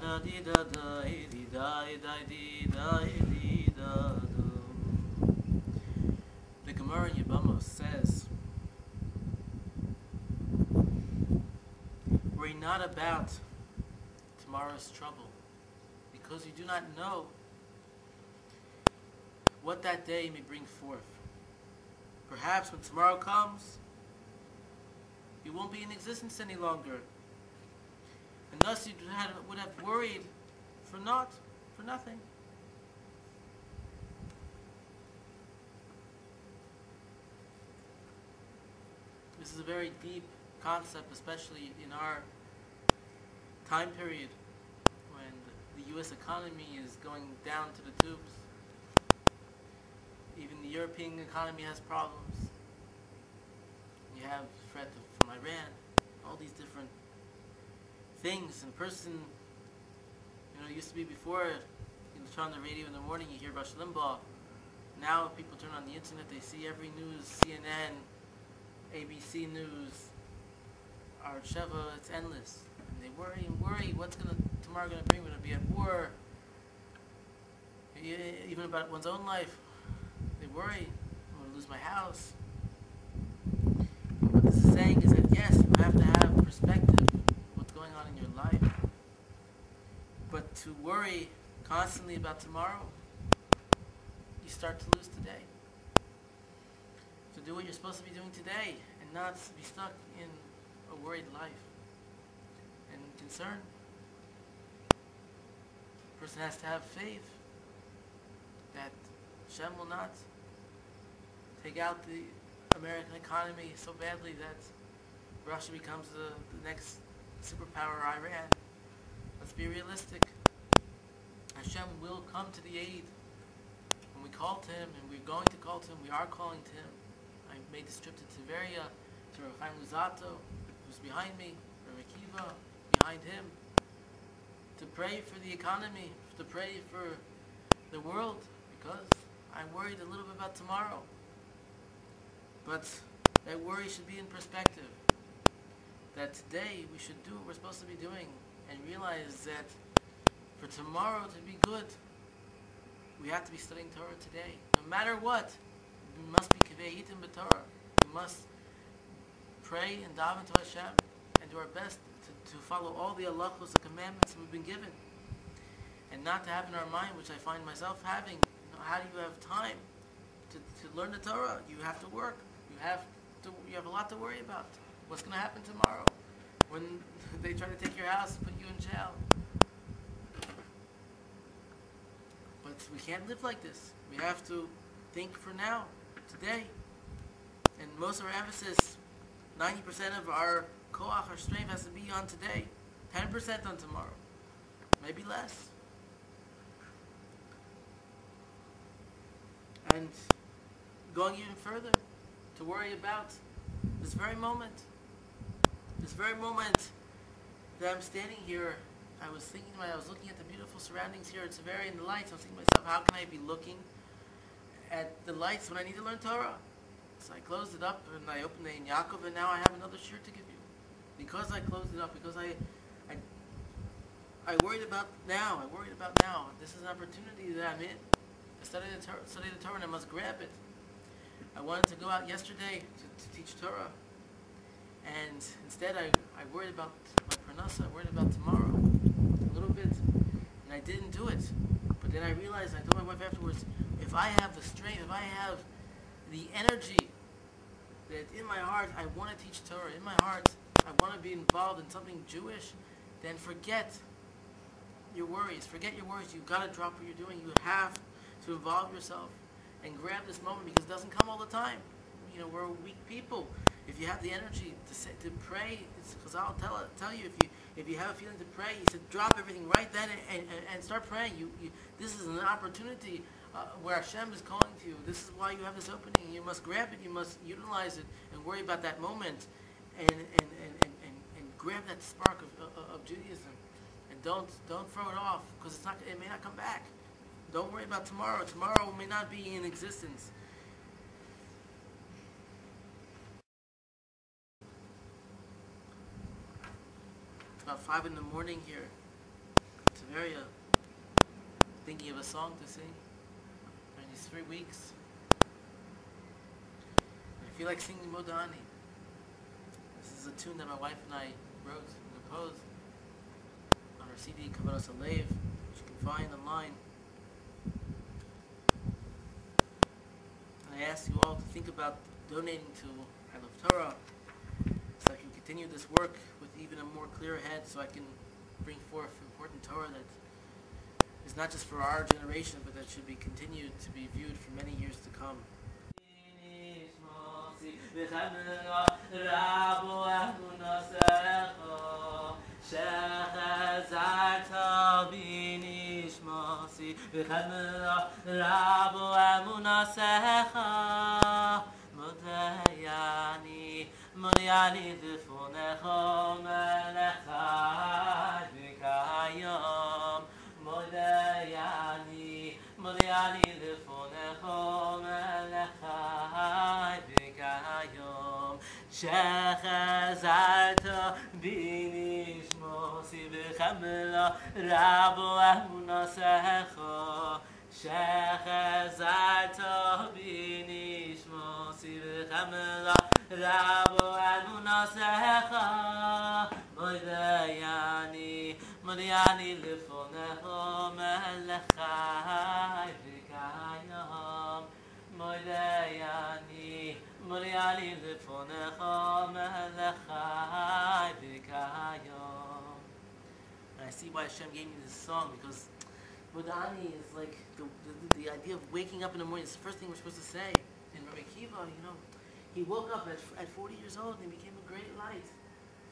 Da da da da dee da da dee da dee da da. The Gemara in Yevamos says, "Worry not about tomorrow's trouble, because you do not know what that day may bring forth. Perhaps when tomorrow comes, you won't be in existence any longer." And thus you would have worried for naught, for nothing. This is a very deep concept, especially in our time period when the U.S. economy is going down to the tubes. Even the European economy has problems. You have threat from Iran, all these different things and person you know it used to be before you turn on the radio in the morning you hear Rush Limbaugh. Now people turn on the internet they see every news CNN ABC News Arutz Sheva it's endless. And they worry and worry what's gonna tomorrow gonna bring we're gonna be at war. Even about one's own life they worry I'm gonna lose my house. But what this is saying is that yes you have to have perspective going on in your life. But to worry constantly about tomorrow, you start to lose today. To do what you're supposed to be doing today and not be stuck in a worried life and concern. A person has to have faith that Shem will not take out the American economy so badly that Russia becomes the, the next superpower Iran. Let's be realistic. Hashem will come to the aid. When we call to Him, and we're going to call to Him, we are calling to Him. I made this trip to Tiberia, to Rav Chaim Luzzatto, who's behind me, Rav Akiva, behind him, to pray for the economy, to pray for the world, because I'm worried a little bit about tomorrow. But that worry should be in perspective that today we should do what we're supposed to be doing and realize that for tomorrow to be good, we have to be studying Torah today. No matter what, we must be kiveitim b'Torah. We must pray and daven to Hashem and do our best to, to follow all the halachos, the commandments that we've been given. And not to have in our mind, which I find myself having, you know, how do you have time to, to learn the Torah? You have to work. You have to, you have a lot to worry about. What's going to happen tomorrow when they try to take your house put you in jail? We can't live like this. We have to think for now, today. And most of our emphasis, 90% of our koach, our strength has to be on today. 10% on tomorrow. Maybe less. And going even further, to worry about this very moment this very moment that I'm standing here, I was thinking, I was looking at the beautiful surroundings here. It's very in the lights. I was thinking to myself, how can I be looking at the lights when I need to learn Torah? So I closed it up and I opened the Ein Yaakov, and now I have another shirt to give you. Because I closed it up, because I, I, I worried about now. I worried about now. This is an opportunity that I'm in. I study the Torah, study the Torah, and I must grab it. I wanted to go out yesterday to, to teach Torah. And instead, I, I worried about my parnassa, I worried about tomorrow and I didn't do it. But then I realized, I told my wife afterwards, if I have the strength, if I have the energy that in my heart I want to teach Torah, in my heart I want to be involved in something Jewish, then forget your worries. Forget your worries. You've got to drop what you're doing. You have to involve yourself and grab this moment because it doesn't come all the time. You know, we're weak people if you have the energy to say, to pray, because I'll tell tell you if you if you have a feeling to pray, you should drop everything right then and, and, and start praying. You, you this is an opportunity uh, where Hashem is calling to you. This is why you have this opening. You must grab it. You must utilize it and worry about that moment, and and, and, and, and, grab that spark of, of, of Judaism, and don't don't throw it off because it may not come back. Don't worry about tomorrow. Tomorrow may not be in existence. About 5 in the morning here. Tiberia, thinking of a song to sing during these three weeks. I feel like singing Modani. This is a tune that my wife and I wrote and composed on our CD, Kavanos Alev, which you can find online. And I ask you all to think about donating to I Love Torah continue this work with even a more clear head so I can bring forth important Torah that is not just for our generation but that should be continued to be viewed for many years to come. מודיעני דפונך מלך וכיום מודיעני מודיעני לפונך מלך וכיום שחזרת בי נשמוסי בחמלה רבו אמונתך שחזרת בי נשמוסי בחמלה אמונתך מודיעני מודיעני לפונך מלך חי וכיום מודיעני מודיעני לפונך מלך חי וכיום And I see why Hashem gave me this song because Modani is like the, the, the idea of waking up in the morning. It's the first thing we're supposed to say. And Rabbi Kiva, you know, he woke up at, at 40 years old and became a great light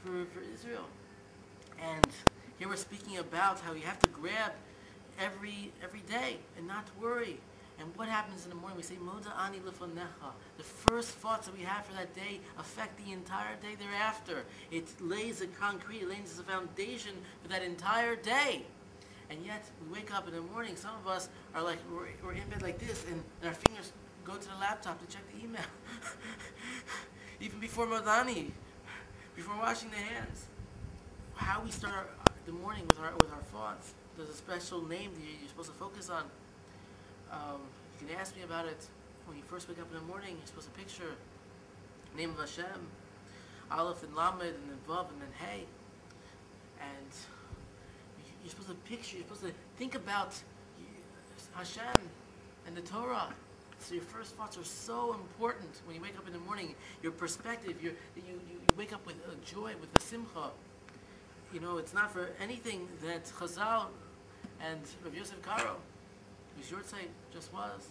for, for Israel. And here we're speaking about how you have to grab every every day and not worry. And what happens in the morning? We say, Moda ani lefonecha. The first thoughts that we have for that day affect the entire day thereafter. It lays a concrete, it lays a foundation for that entire day. And yet, we wake up in the morning, some of us are like, we're, we're in bed like this, and our fingers go to the laptop to check the email. Even before Modani, before washing the hands. How we start the morning with our, with our thoughts. There's a special name that you're supposed to focus on. Um, you can ask me about it when you first wake up in the morning. You're supposed to picture name of Hashem, Aleph and Lamed and then Vav and then Hey, and you're supposed to picture. You're supposed to think about Hashem and the Torah. So your first thoughts are so important when you wake up in the morning. Your perspective, your, you, you, wake up with a joy, with a simcha. You know, it's not for anything that Chazal and Rav Yosef Karo, whose Yortzeit just was,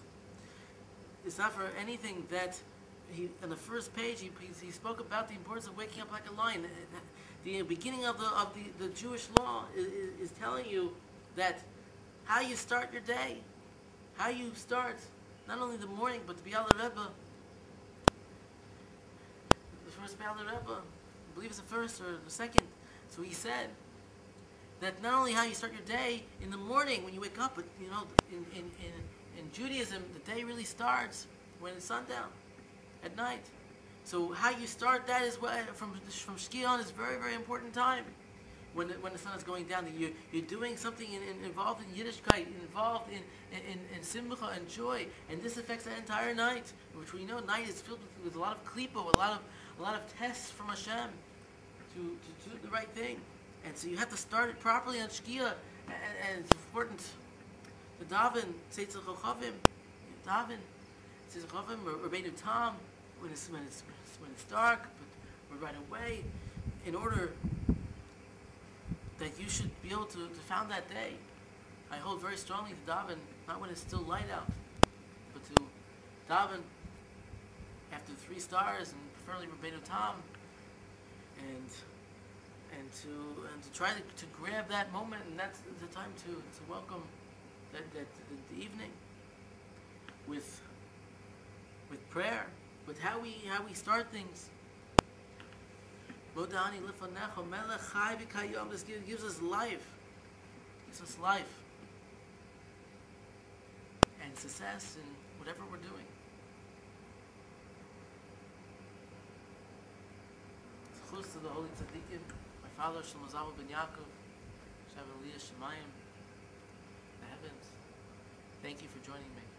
it's not for anything that he, on the first page, he, he spoke about the importance of waking up like a lion. The beginning of the, of the, the Jewish law is, is telling you that how you start your day, how you start not only the morning, but the Biala Rebbe, the first Biala Rebbe, I believe it's the first or the second. So he said that not only how you start your day in the morning when you wake up, but you know, in, in, in, in Judaism, the day really starts when it's sundown, at night. So how you start that is what, from from Shkia is very very important time. When when the sun is going down, you're, you're doing something in, in, involved in Yiddishkeit, involved in, in, in simcha and joy, and this affects the entire night, which we know night is filled with, with a lot of klipa, a lot of a lot of tests from Hashem to, to do the right thing. And so you have to start it properly on Shkia, and, and it's important. The daven, Tzeis HaKochavim, daven, Tzeis HaKochavim, Rabbeinu Tam, when it's, when it's, when it's dark, but right away, in order that you should be able to, to found that day. I hold very strongly to daven, not when it's still light out, but to daven after three stars and preferably Rabbeinu Tom, and and to and to try to, to grab that moment, and that's the time to, to welcome that, that the, the evening with with prayer, with how we how we start things. Modani lifanecha melech chai v'kayom. This gives us life. Gives us life and success in whatever we're doing. Close to the holy tzaddikim, my father Shlomo Zalman ben Yaakov, Shavim Shemayim. happens. Thank you for joining me.